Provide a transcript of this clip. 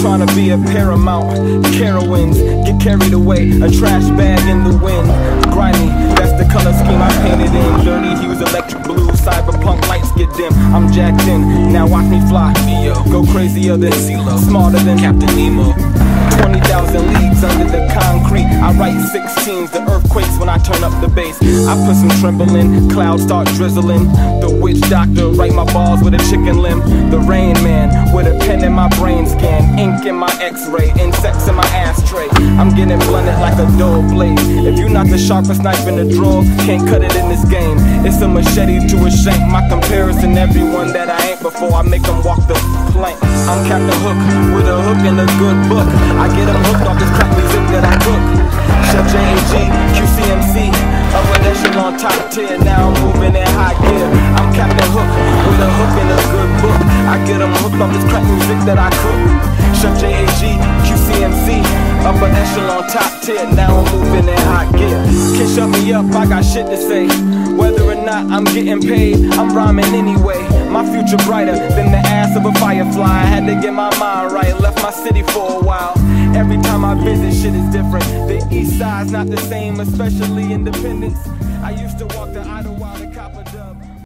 Trying to be a paramount. Carowinds get carried away, a trash bag in the wind. Grimy, that's the color scheme I painted in. Get dim. I'm jacked in, now watch me fly. Go crazier than CeeLo, smarter than Captain Nemo. 20,000 leagues under the concrete. I write 16s, the earthquakes when I turn up the bass. I put some trembling, clouds start drizzling. The witch doctor write my balls with a chicken limb. The rain man with a pen in my brain scan, ink in my x-ray, insects in my ashtray. I'm getting blunted like a dull blade. If you're not the sharpest knife in the drawer, can't cut it in this game. It's a machete to a shank. My everyone that I ain't before I make them walk the plank. I'm Captain Hook with a hook and a good book. I get them hooked off this crap music that I cook. Chef J.A.G., QCMC, upper echelon top tier. Now I'm moving in high gear. I'm Captain Hook with a hook and a good book. I get them hooked off this crap music that I cook. Chef J.A.G., QCMC, upper echelon top tier. Now I'm moving in high gear. Can shut me up, I got shit to say. Not I'm getting paid, I'm rhyming anyway. My future brighter than the ass of a firefly. I had to get my mind right, left my city for a while. Every time I visit, shit is different. The east side's not the same, especially independence. I used to walk the Idlewild to Copper.